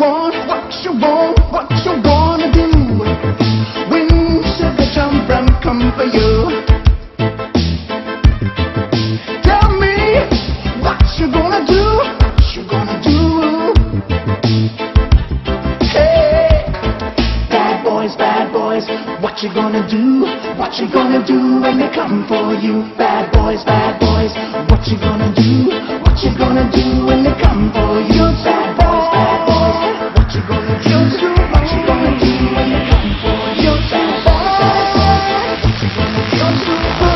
want, what you want, what you wanna do when sugar jump and come for you. Tell me what you gonna do, what you gonna do. Hey, bad boys, bad boys, what you gonna do? What you gonna do when they come for you? Bad boys, bad boys, what you gonna do? Thank you.